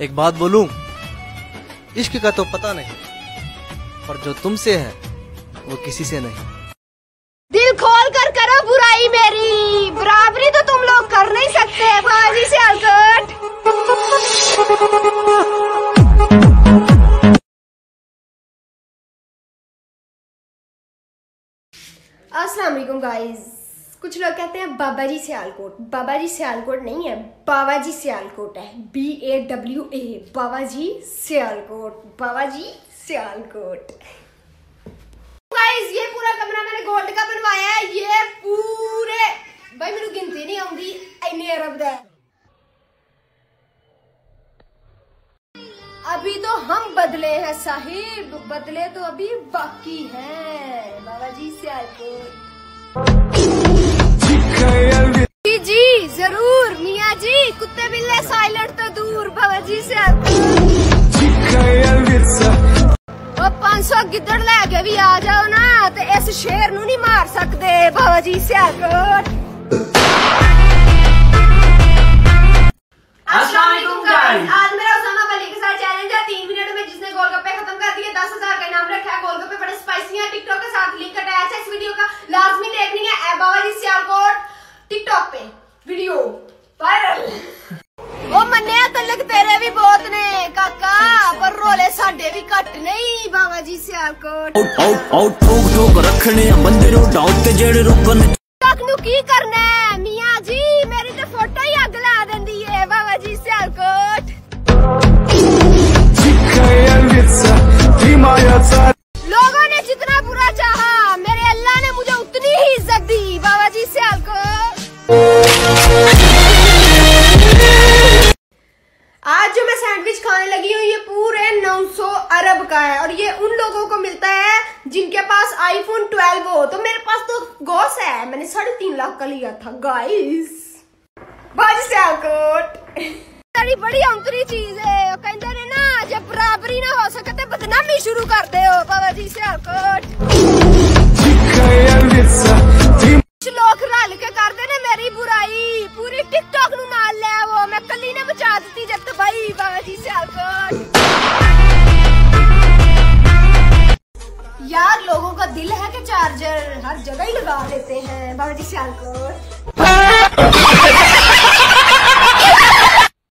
एक बात बोलूँ? इश्क का तो पता नहीं, पर जो तुमसे है, वो किसी से नहीं। दिल खोल कर करो बुराई मेरी। बराबरी तो तुम लोग कर नहीं सकते बाजी से अलकट। अस्सलाम वालेकुम गाइस कुछ लोग कहते हैं बाबा जी सियालकोट। बाबा जी सियालकोट नहीं है बाबा जी सियालकोट है। B A W A Baba ji Sialkot Baba ji Sialkot. Guys ये पूरा कमरा मैंने गोल्ड का बनवाया है, ये पूरे भाई मेनू गिनती नहीं आती इन अरब द अभी तो हम बदले हैं, साहिब। बदले तो अभी बाकी हैं बाबा जी सियालकोट। जी जी जरूर मियाँ जी कुत्ते बिल्ले साइलेंट तो दूर बाबा जी सियालकोट ਉਹ 500 ਗਿੱਦੜ ਲੈ ਕੇ ਵੀ ਆ ਜਾਓ ਨਾ ਤੇ ਇਸ ਸ਼ੇਰ ਨੂੰ ਨਹੀਂ ਮਾਰ ਸਕਦੇ ਬਾਬਾ ਜੀ ਸਿਆਲਕੋਟ मालिक तेरे भी बहुत ने काका पर रोले साडे भी कट नहीं बाबा जी सियालकोट आउट आउट ठोक ठोक रखने ते जेड़े रुकन नु। की करना है? मियाँ जी मेरी ते फ़ोटो ही अग ला देंदी है बाबा जी सियालकोट। लोगों ने जितना बुरा चाहा मेरे अल्लाह ने मुझे उतनी ही इज़्ज़त दी बाबा जी सियालकोट। का है और ये उन लोगों को मिलता है जिनके पास आईफोन 12 हो। तो मेरे पास तो गोस है। मैंने साढ़े तीन लाख का लिया था गाइस बड़ी बड़ी अंतरी चीज़ है। कहते ना, जब बराबरी ना हो सके तो बदनामी शुरू कर दे कुछ लोग रल के मेरी बुराई। पूरी टिकटॉक नाल वो मैं कली चार्जर हर जगह ही लगा देते हैं बाबा जी सियालकोट।